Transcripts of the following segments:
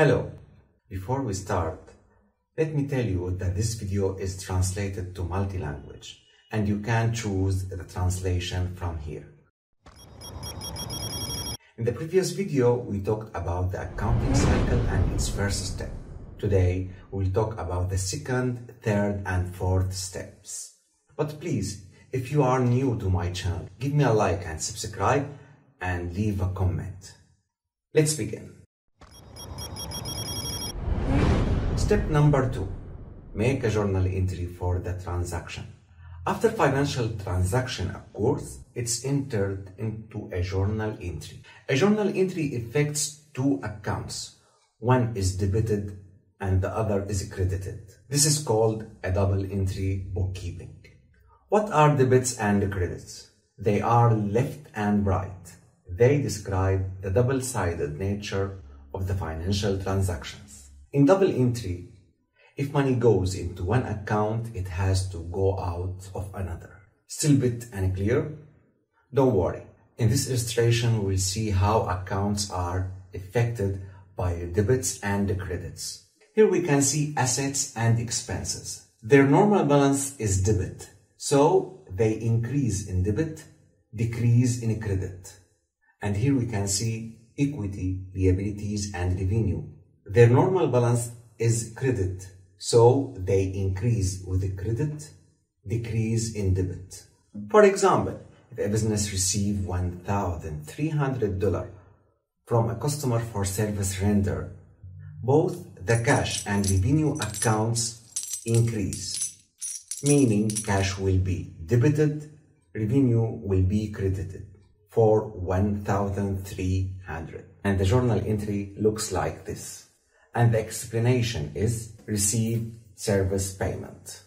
Hello. Before we start, let me tell you that this video is translated to multi-language and you can choose the translation from here. In the previous video, we talked about the accounting cycle and its first step. Today, we'll talk about the second, third, and fourth steps. But please, if you are new to my channel, give me a like and subscribe and leave a comment. Let's begin. Step number two, make a journal entry for the transaction. After financial transaction occurs, it's entered into a journal entry. A journal entry affects two accounts. One is debited and the other is credited. This is called a double entry bookkeeping. What are debits and credits? They are left and right. They describe the double-sided nature of the financial transactions. In double entry, if money goes into one account, it has to go out of another. Still bit unclear? Don't worry. In this illustration, we'll see how accounts are affected by debits and credits. Here we can see assets and expenses. Their normal balance is debit, so they increase in debit, decrease in credit. And here we can see equity, liabilities, and revenue. Their normal balance is credit, so they increase with the credit, decrease in debit. For example, if a business receives $1,300 from a customer for service render, both the cash and revenue accounts increase, meaning cash will be debited, revenue will be credited for 1,300. And the journal entry looks like this. And the explanation is receive service payment.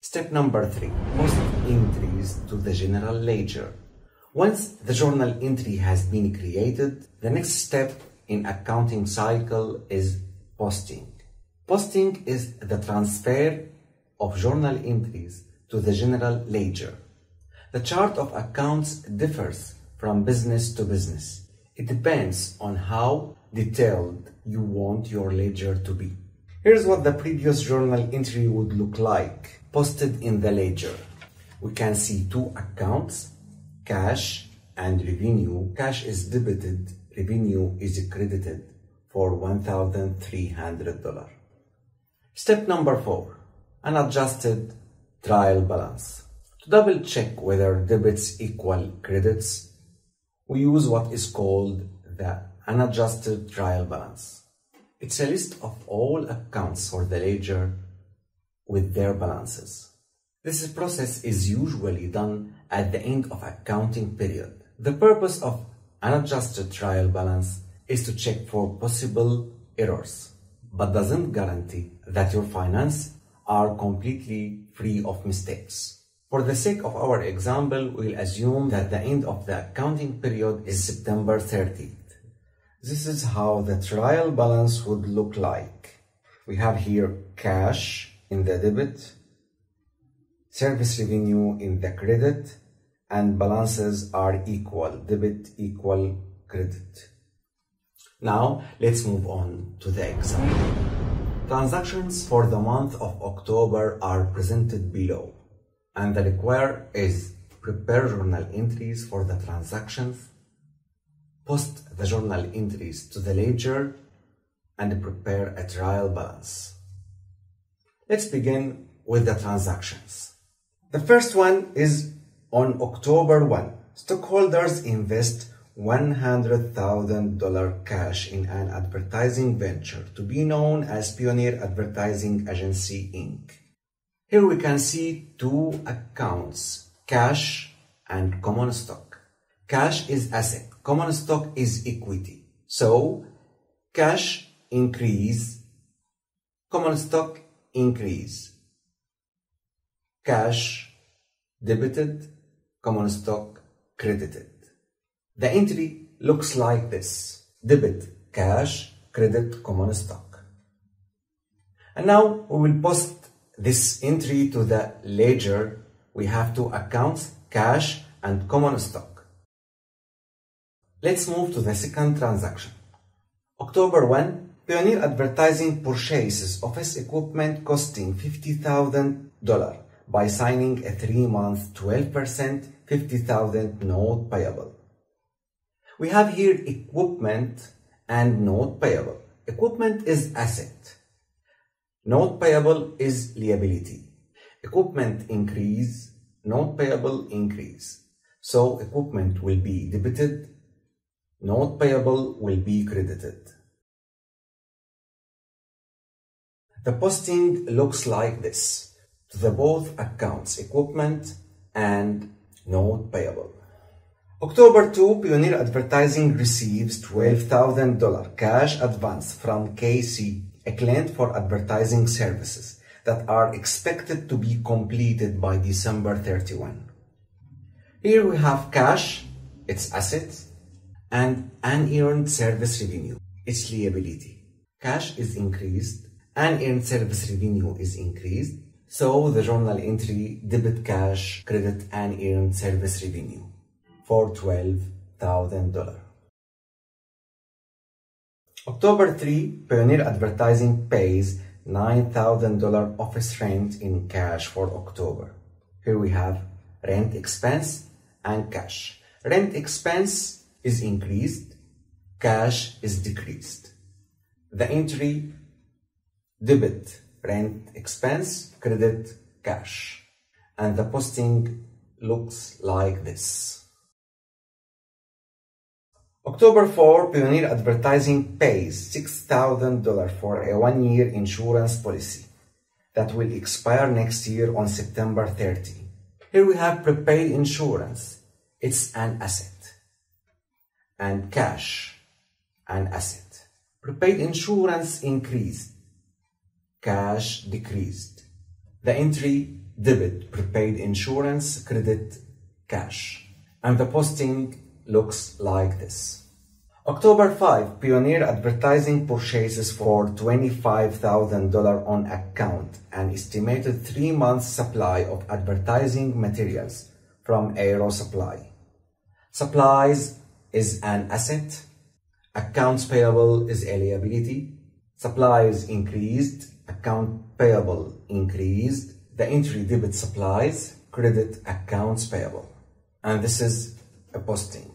Step number three, post entries to the general ledger. Once the journal entry has been created, the next step in accounting cycle is posting. Posting is the transfer of journal entries to the general ledger. The chart of accounts differs from business to business. It depends on how detailed you want your ledger to be. Here's what the previous journal entry would look like posted in the ledger. We can see two accounts, cash and revenue. Cash is debited, revenue is credited for $1,300. Step number four, unadjusted trial balance. To double check whether debits equal credits, we use what is called the unadjusted trial balance. It's a list of all accounts for the ledger with their balances. This process is usually done at the end of accounting period. The purpose of unadjusted trial balance is to check for possible errors, but doesn't guarantee that your finances are completely free of mistakes. For the sake of our example, we'll assume that the end of the accounting period is September 30th. This is how the trial balance would look like. We have here cash in the debit, service revenue in the credit, and balances are equal, debit equal credit. Now, let's move on to the example. Transactions for the month of October are presented below and the require is prepare journal entries for the transactions, post the journal entries to the ledger, and prepare a trial balance. Let's begin with the transactions. The first one is on October 1. Stockholders invest $100,000 cash in an advertising venture to be known as Pioneer Advertising Agency Inc. Here we can see two accounts, cash and common stock. Cash is asset, common stock is equity. So, cash increase, common stock increase. Cash debited, common stock credited. The entry looks like this. Debit, cash, credit, common stock. And now we will post this entry to the ledger, we have two accounts, cash and common stock. Let's move to the second transaction. October 1, Pioneer Advertising purchases office equipment costing $50,000 by signing a three-month 12% 50,000 note payable. We have here equipment and note payable. Equipment is asset. Note payable is liability. Equipment increase, note payable increase. So equipment will be debited, note payable will be credited. The posting looks like this to the both accounts, equipment and note payable. October 2, Pioneer Advertising receives $12,000 cash advance from KC, a client for advertising services that are expected to be completed by December 31. Here we have cash, its assets, and unearned service revenue, its liability. Cash is increased, unearned service revenue is increased, so the journal entry debit cash, credit unearned service revenue for $12,000. October 3, Pioneer Advertising pays $9,000 office rent in cash for October. Here we have rent expense and cash. Rent expense is increased, cash is decreased. The entry debit rent expense, credit cash. And the posting looks like this. October 4, Pioneer Advertising pays $6,000 for a one-year insurance policy that will expire next year on September 30. Here we have prepaid insurance. It's an asset. And cash, an asset. Prepaid insurance increased. Cash decreased. The entry debit prepaid insurance, credit cash. And the posting looks like this. October 5, Pioneer Advertising purchases for $25,000 on account an estimated three months supply of advertising materials from Aero Supply. Supplies is an asset. Accounts payable is a liability. Supplies increased. Account payable increased. The entry debit supplies, credit accounts payable. And this is a posting.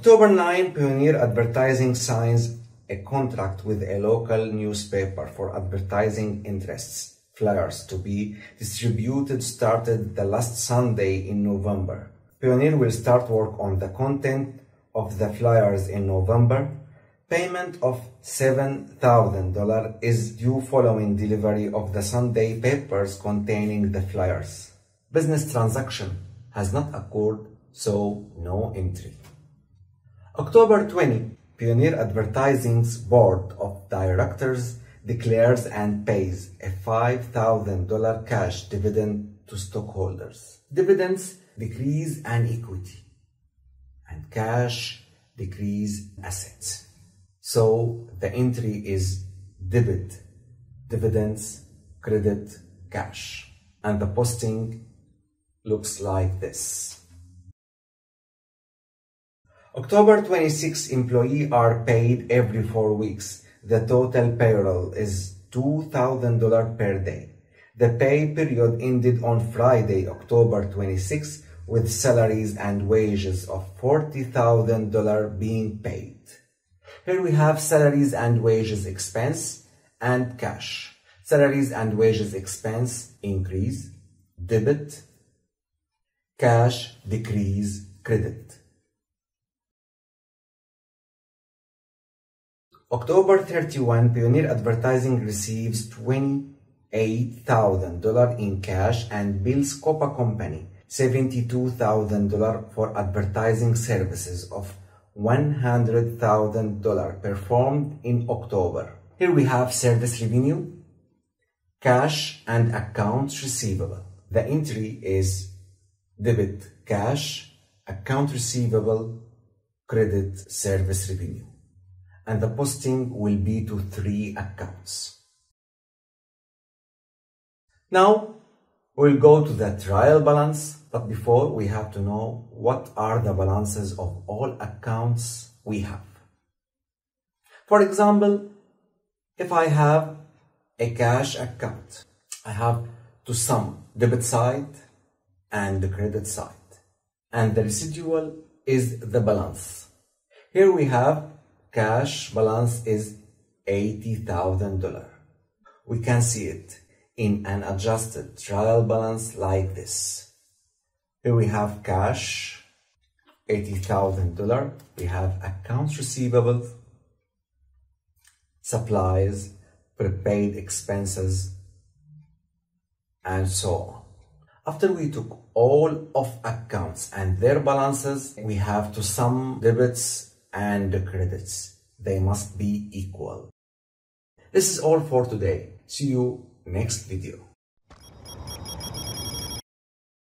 October 9, Pioneer Advertising signs a contract with a local newspaper for advertising interests, flyers to be distributed started the last Sunday in November. Pioneer will start work on the content of the flyers in November. Payment of $7,000 is due following delivery of the Sunday papers containing the flyers. Business transaction has not occurred, so no entry. October 20, Pioneer Advertising's Board of Directors declares and pays a $5,000 cash dividend to stockholders. Dividends decrease an equity and cash decrease assets. So the entry is debit, dividends, credit, cash. And the posting looks like this. October 26 employees are paid every four weeks. The total payroll is $2,000 per day. The pay period ended on Friday, October 26, with salaries and wages of $40,000 being paid. Here we have salaries and wages expense and cash. Salaries and wages expense increase, debit, cash decrease, credit. October 31, Pioneer Advertising receives $28,000 in cash and bills Copa Company $72,000 for advertising services of $100,000 performed in October. Here we have service revenue, cash and accounts receivable. The entry is debit cash, account receivable, credit service revenue and the posting will be to three accounts. Now, We'll go to the trial balance, but before we have to know what are the balances of all accounts we have. For example, if I have a cash account, I have to sum debit side and the credit side. And the residual is the balance. Here we have cash balance is $80,000. We can see it in an adjusted trial balance like this. Here we have cash, $80,000. We have accounts receivable, supplies, prepaid expenses, and so on. After we took all of accounts and their balances, we have to sum debits and the credits. They must be equal. This is all for today. See you next video.